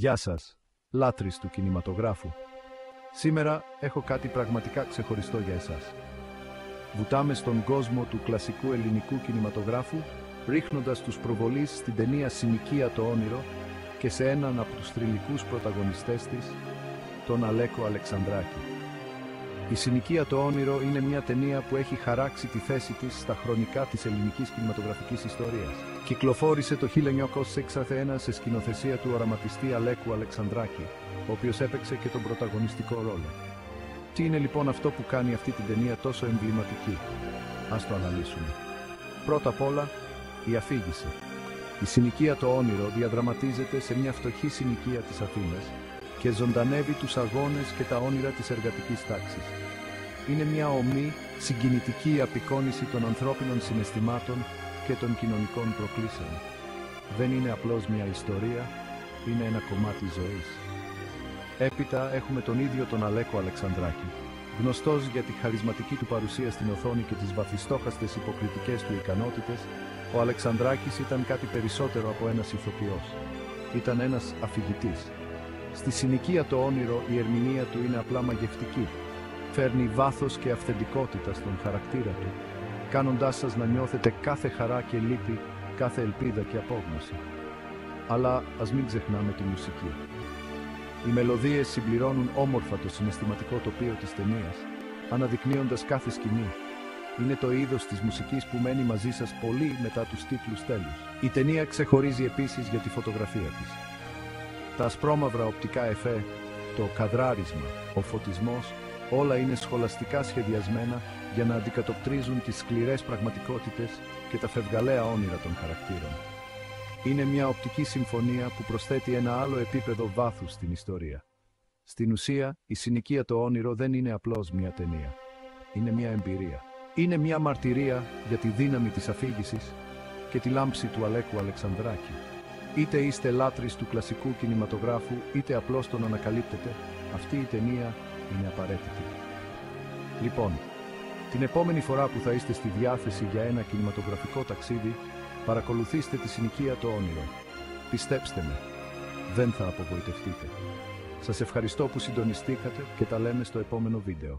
Γεια σας, λάτρεις του κινηματογράφου. Σήμερα έχω κάτι πραγματικά ξεχωριστό για εσάς. Βουτάμε στον κόσμο του κλασικού ελληνικού κινηματογράφου, ρίχνοντας τους προβολείς στην ταινία «Συνοικία το όνειρο» και σε έναν από τους θρηλυκούς πρωταγωνιστές της, τον Αλέκο Αλεξανδράκη. Η συνοικία το όνειρο είναι μια ταινία που έχει χαράξει τη θέση της στα χρονικά της ελληνικής κινηματογραφικής ιστορίας. Κυκλοφόρησε το 1961 σε σκηνοθεσία του οραματιστή Αλέκου Αλεξανδράκη, ο οποίος έπαιξε και τον πρωταγωνιστικό ρόλο. Τι είναι λοιπόν αυτό που κάνει αυτή την ταινία τόσο εμβληματική; Ας το αναλύσουμε. Πρώτα απ' όλα, η αφήγηση. Η συνοικία το όνειρο διαδραματίζεται σε μια φτωχή συνοικία της Αθήνας και ζωντανεύει τους αγώνες και τα όνειρα της εργατικής τάξης. Είναι μια ομή, συγκινητική απεικόνηση των ανθρώπινων συναισθημάτων και των κοινωνικών προκλήσεων. Δεν είναι απλώς μια ιστορία, είναι ένα κομμάτι ζωής. Έπειτα έχουμε τον ίδιο τον Αλέκο Αλεξανδράκη, γνωστός για τη χαρισματική του παρουσία στην οθόνη και τις βαθιστόχαστες υποκριτικές του ικανότητες, ο Αλεξανδράκης ήταν κάτι περισσότερο από ένας ηθοποιός. Ήταν ένας αφηγητής. Στη συνοικία το όνειρο η ερμηνεία του είναι απλά μαγευτική. Φέρνει βάθος και αυθεντικότητα στον χαρακτήρα του, κάνοντάς σας να νιώθετε κάθε χαρά και λύπη, κάθε ελπίδα και απόγνωση. Αλλά ας μην ξεχνάμε τη μουσική. Οι μελωδίες συμπληρώνουν όμορφα το συναισθηματικό τοπίο της ταινίας, αναδεικνύοντας κάθε σκηνή. Είναι το είδος της μουσικής που μένει μαζί σας πολύ μετά τους τίτλους τέλους. Η ταινία ξεχωρίζει επίσης για τη φωτογραφία της. Τα ασπρόμαυρα οπτικά εφέ, το καδράρισμα, ο φωτισμός, όλα είναι σχολαστικά σχεδιασμένα για να αντικατοπτρίζουν τις σκληρές πραγματικότητες και τα φευγαλαία όνειρα των χαρακτήρων. Είναι μια οπτική συμφωνία που προσθέτει ένα άλλο επίπεδο βάθους στην ιστορία. Στην ουσία, η συνοικία το όνειρο δεν είναι απλώς μια ταινία. Είναι μια εμπειρία. Είναι μια μαρτυρία για τη δύναμη της αφήγησης και τη λάμψη του Αλέκου Αλεξανδράκη. Είτε είστε λάτρεις του κλασικού κινηματογράφου, είτε απλώς τον ανακαλύπτετε, αυτή η ταινία είναι απαραίτητη. Λοιπόν, την επόμενη φορά που θα είστε στη διάθεση για ένα κινηματογραφικό ταξίδι, παρακολουθήστε τη συνοικία το όνειρο. Πιστέψτε με, δεν θα απογοητευτείτε. Σας ευχαριστώ που συντονιστήκατε και τα λέμε στο επόμενο βίντεο.